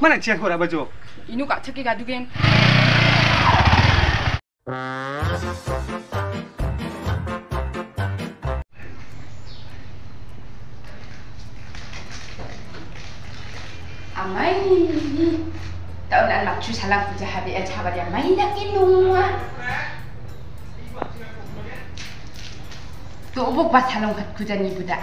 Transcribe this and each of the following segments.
મને ચેક કરા બજો એનું કાછે કે ગાધું કેમ 아마이 떠난 막주 살랑 부자 하비야 잡아야 마이 낚인 농아 또 오복 바 살롱 갓 구자니 부다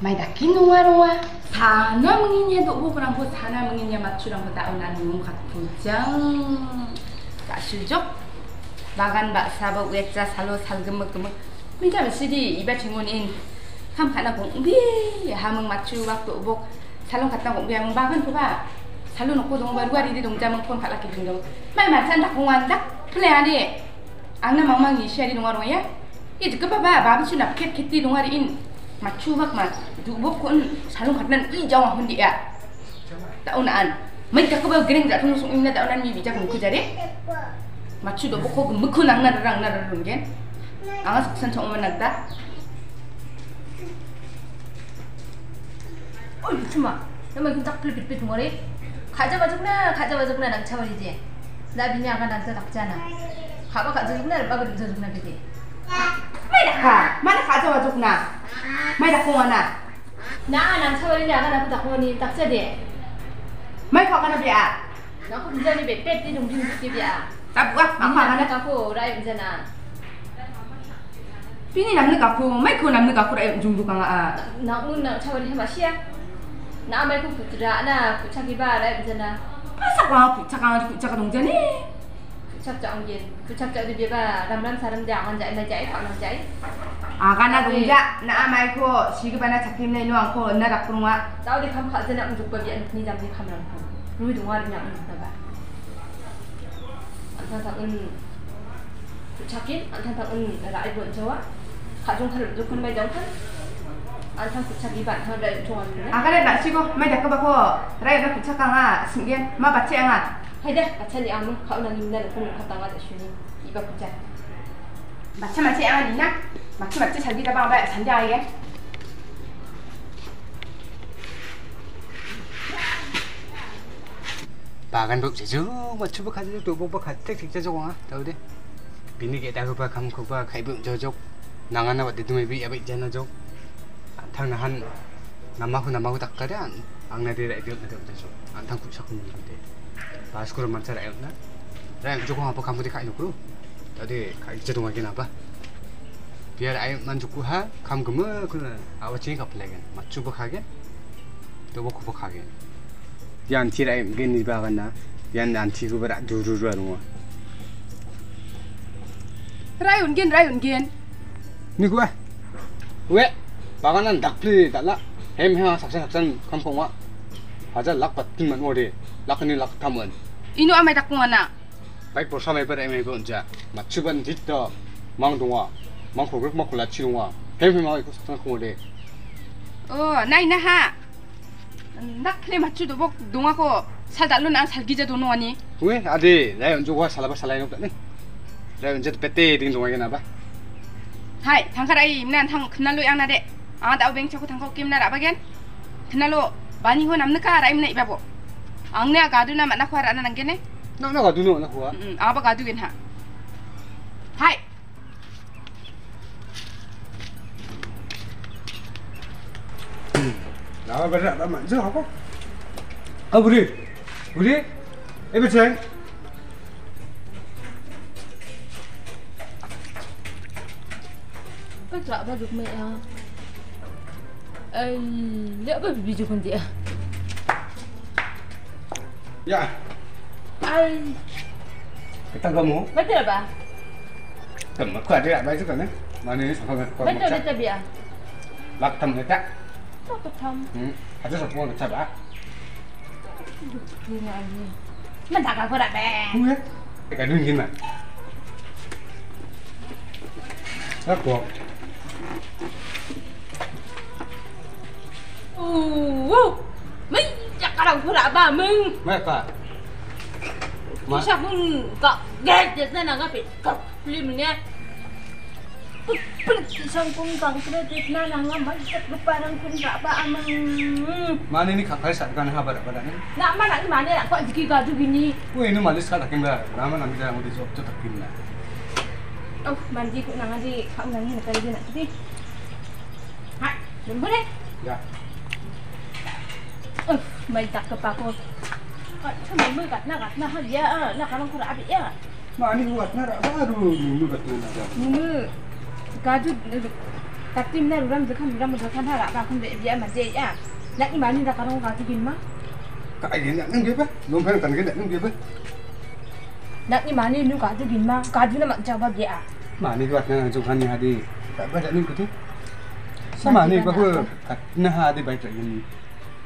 Mas daqui não era uma. 사나무이냐 너무 그런 거 사나무이냐 맞추란 거 나오는 것 같은장 사실죠? 마간 박사버 외자 살로 살금먹금먹 밀자면 시디 이바 증언인 함 가나 공비 함은 맞추 막도 오복 살로 갔다 공비 함은 막은 그봐 살로 놓고 동바 루아리디 동자면 폰 갈라기 중정 말 말찬 다 공한다 플레아니 악나 망망이 시아리 동아로야 이제 끝봐봐 마비슈 납켓 개띠 동아리인 mặt chu bác mà du bốc con salon khát nan i jawa hundi ya tao nan mấy cái cái bao green ra thung sung inna tao nan mi bi jago 그 자리 mặt chu do bốc con mực nang nan rang nan rung gen anga suksan chong man nagda 어 유추마 내가 이거 딱 빌빌빌 머리 가자마자 그냥 가자마자 그냥 낙차버리지 나 미니 아가 낙차 낙잖아 가봐 가자마자 그냥 막을 늦어주나 그지 말아 가 말아 가자마자 그냥 ไม่ตักคงน่ะน้าอ่านหนังเชื่อเลยเนี่ยก็นักตักคงนี่ตักเชื่อเดียไม่พอกันนะเบียร์น้องคุณเจ้านี่เป็ดเป็ดที่ดุงดุงที่เบียร์ตับวะหมาขวากันนะกับผู้ได้เป็นเจ้าน่ะพี่นี่น้ำนึกกับผู้ไม่คุณน้ำนึกกับผู้ได้ดุงดุงกันอ่ะน้องมึงน้องเชื่อเลยมาเชียน้าไม่คุณผู้ตระน่ะผู้ชักกีบ้าได้เป็นเจ้าน่ะไม่สักว่าผู้ชักกันผู้ชักกันดุงเจ้านี่ผู้ชักจะองเย็นผู้ชักจะดีเบียร์ดำดำสารดำยาวมันใจมันใจเขามันใจ 자이, 방랑 자이. Ah kana dong ja, na mai ko sigibana chakim nei nuang ko na dak prunga. 나 어디 가면 가잖아, 응 족밥이 안 니 잠지 카메라 보. 루이 동아리 냥 응, 봐. 안타상은 부착인 안타상은 라이 본 저와 가정탈을 무조건 말 정탈 안타 부착 이반 하래 종합이네 Ah kana dak sigo, mai dak ba ko rai na pucak kang a singen ma bace anga. 하이데 아찬이 아무 가오나 님나 맞지 맞지? 잘 믿어봐. 봐 잔디하게 바간 법 제주 맞추고 가지고 도보바 갔대 직자 저공아 다우데 비니게 다그바 감고바 가이브 저족. 나가나 와 데드메 비 야베 있잖아 족. 안탕한 남마후 남마후 닦아래 안 악나데라 에디오 나데오 저족 안탕 구석은 건데. 바스쿠로 만차라 에었나? 라양 저공 아빠 감고데 가이노크로. 다데 가이제 동아게 나봐. Biar ayam manjuku ha kam geme kuna awak cini kap lagi macu buk hagen tu buk buk hagen yang tira ayam geni bagan na yang nanti ku berak duru duru rumah Rai unggen rai unggen. ni gua we baganan dak pli tak la hem hem saksan saksan kam kong wa aja lak patin man mode lak ni lak taman Inu amai dak kong ana. baik bersama ber mangkho gek mangkho la chirunga phem phem ma ko sang khong de 어, 나이 나하. 낙클에 맞추도 복 농하고 살달로 난 살기자 도노하니. 왜? 아디 나 연조가 살아봐 살아야 없다네. 나 연제도 빼떼 딩 동하게 나봐. 하이, 당카라이 임난 당 그날로 양나데. 아, 나우 뱅차고 당카 끼임나 라바겐. 그날로 많이 호 남는가 라임나 이바보. 앙내야 가두나 만나고 하라 안 하는 게네. 나나 가두노 만나고 와. 응, 아바 가두긴 하. 하이. 나 만져 하고 아 우리 우리 에베chen Cái lạ ba được mẹ à Ê, liệu bà bị con gì à 야 Ai, 그딴 거 뭐? bắt được bà tầm mà khỏe đi lại bay chứ còn đấy mà nếu không còn Bắt 똑똑함. 응. 아저씨 보면 잡아. 그냥 아니. 만 다가 보라 배. cái đứa 눈 này. 갖고. 오. mấy chắc cả đồng của đã bà mừng mấy cả mà sao không cọ ghét cho nên là nó phải cọc liền nha pelit pisang kung kang kredit na nanga magkat parang kung ba amang. Mana ini kakak saat kan habar pada ni. na mana ni mana? Nak kau jiki gaduh gini? Wah ini malis kalau kimba. Rama nanti dah mau dijawab tu tak kimba. oh mandi kau nanga di kau nanga nak kali nak tadi ha boleh Ya. oh mai tak kepako Oh, sama mu kat nak nak dia nak kalang kurang abis ya. Mana ini buat nara baru dulu. Betul cá chút cá tim này rồi rồi khăn rồi rồi khăn thà là không dễ dễ mà dễ à nãy mà đi ra cá không cá thì mà cái gì nãy nung biết á nung phải cần cái nãy nung biết á nãy mà đi nung cá thì mà cá thì nó mặn chào bao dễ à mà đi vật này dùng khăn nhà đi tại bây giờ nung cái thứ sao mà đi bao giờ cắt nhà đi bây giờ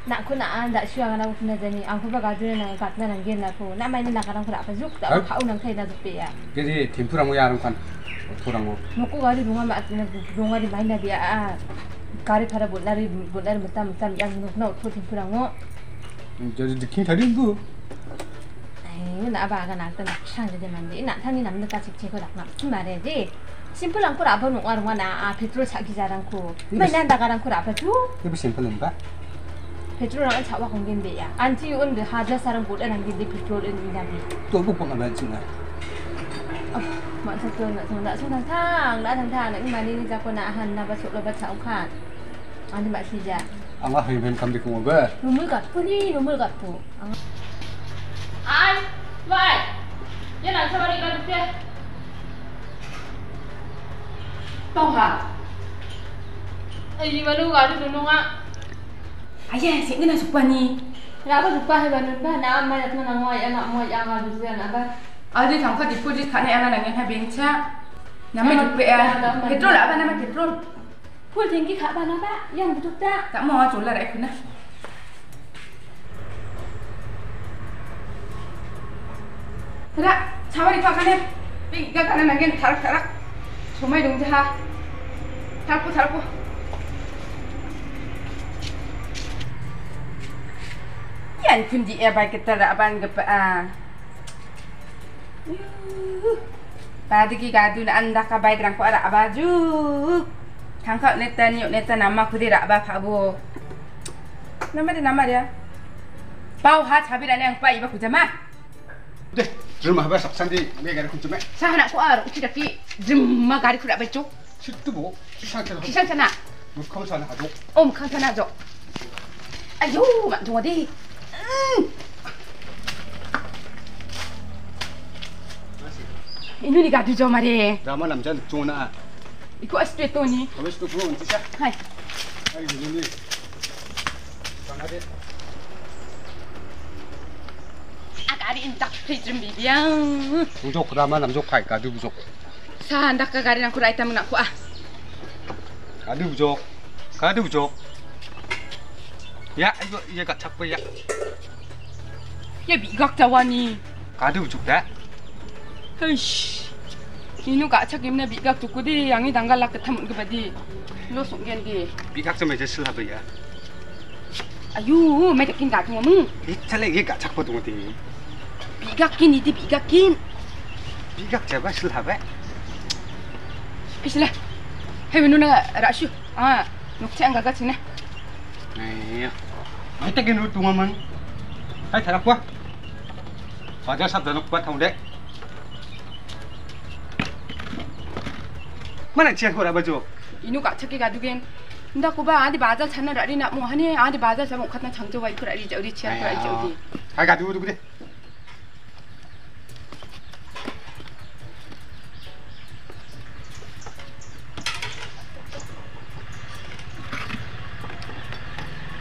nak ku nak nak syua ngana ku jani aku ba gadu na gat na nang gen na ku na mai na karang pra pa juk ta ka u kai na dupe ya. Jadi tempura mu yaram kan kurang mu nuku gadu dunga ma na dunga di mai na dia a kari khara bolna ri bolna ri mata mata yang nuk na uthu jadi dikin tadi bu ai na ba ga na ta na sang jadi mandi na thani nam na ka chik chik ko dak na sim mare ji simple angkur apa nungar ngana a petrol sakhi jarang ku. Mai na da garang ku apa tu petrol ang chawa kong gindi ya. Anti un de haja sarang kuda nang được petrol in inabi. Tuwa po pang aban sina. Mọi thật tường đã thường đã xuống tháng thang, đã tháng thang những mà đi ra quân ạ hẳn là bà sụp là bà cháu khả. Anh thì bà xì dạ. Anh là hình hình cầm đi cùng bà. Nó mới gặp phụ đi, nó mới gặp phụ. anh Vậy? giờ là sao bà đi gần được chưa? Tông hả? anh gì mà lưu gà được đúng không ạ? Ayah, sih kena suka ni. Kenapa suka hebat ba na amma ya tana ngoi anak mo ya ga du ya na ba. Ada tangkap di pudi kan yang anak yang habis cak. Nama tu pe ya. Petrol apa nama petrol? Pul tinggi kak ba na ba? Yang betul tak? Tak mau jual lah aku nak. Tidak, sabar itu akan ya. Tiga kanan lagi tarak tarak. Semua dong jahat. Tarakku tarakku. Yan pun di air baik kita rak ban gepa ah. Padi ki gadu na anda ka baik rangko arak baju. Tangkap neta ni neta nama ku di rak ba phabu. Nama dia nama dia. Bau ha chabi dan yang pai ba ku jama. Deh, rumah ba sak sandi mega kun cuma. Sa nak ku ar uci daki jemma gari ku rak baju. Situ bo. Kisah kita. Kisah sana. Bukan sana haduk. Om kan sana jo. Ayo, mak tunggu di. Ini ni gadu jo mare. Rama namjan cuna. Iku astri to ni. Habis tu belum nanti sah. Hai. Hai ini ni. Sana deh. Agari intak pe jembi biang. Bujok rama namjok kai kadu bujok. Sa hendak ke gari nak ku rai tamu nak ku ah. Kadu bujok. Kadu bujok. Ya, ayo iya kat cak ya. 야 미각자 와니. 가득 죽다 헤이씨. 이누가 착임나 미각 죽고디. 양이 당갈라 끝하면 그 바디. 너 송겐디 미각 좀 해제 실라도야. 아유 매적긴 가중 오무 이탈에 이게 가착 보던 거디? 미각긴 이디 미각긴. 미각 제발 실라베 실라 해외 누나 라슈. 아 녹차 안 가가 지네. 에이 이때게 누 동안만? Đấy, thật quá Và cho sắp tới nó quá 이누가 저기가 가두겐 나 고바 아디 맞아 자는 라리나 뭐 하니? 아디 맞아 자못 갔나 장조가 이거 라리 저리 치아 라리 저기. 아 가두고 그래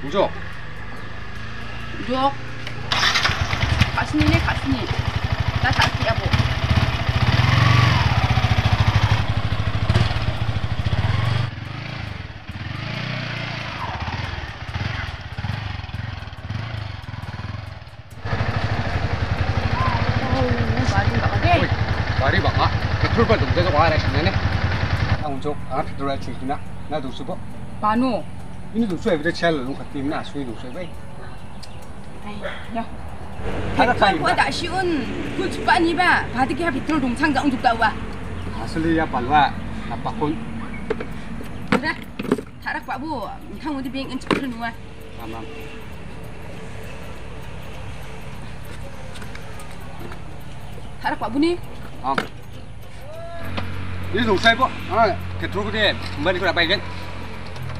우적 우적 sini ni kat sini. Dah tak sikit apa. 말이 막아 백돌발 농대가 와라 신나네 당조 아 백돌발 죽이나? 나 녹수 봐 마누 이니 녹수 에브레 치알로 농 갔더니 나 수이 녹수 봐 아이 야. Kan kau tak syiun. Kau cepat ni ba. Pada kita betul dong sangga untuk tahu ah. Asli ya palwa. Apa kau? Sudah. Tak pak bu. Hang udah biang cepat dong ah. Tamam. Tak pak bu ni. Am. Ini lusai saya ha, bu. Ah, ketruk dia. Kembali kau apa kan?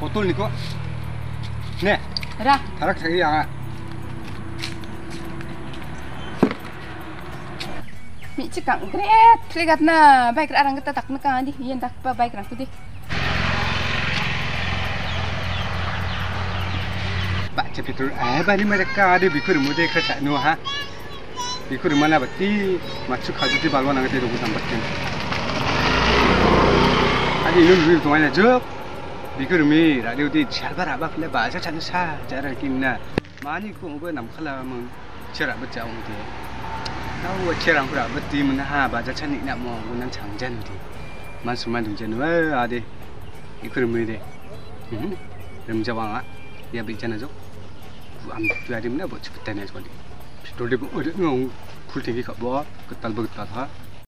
Potol ni kau. Nih. Ada. Tak rak saya yang ah. cekang gret legat na. Baik, arang kita tak neka di yen tak pa baik raku di बच्चे पितुर आए बारी मेरे कारे बिखुर मुझे एक such no हाँ बिखुर मना बत्ती मच्छू खाजू ती बालवा नगते रोगु संपत्ति आज यूँ भी तुम्हारे जो बिखुर मी राधे उदी चार बार आबा फिले बाजा चंद सा जरा किन्ना मानी को उबे नमखला मंग चरा बचाऊं तुझे Tahu cerah pura beti mana ha bahasa cani nak mau gunan cangjan tu. Masuk mana jen wah ade. Bikur mi de. Hmm. Remjawang ah. Ya bicara jok. am tu ada mana buat cepetan ni sekali. Pistol dia pun ada ngong kul tinggi ketal bergetar ha.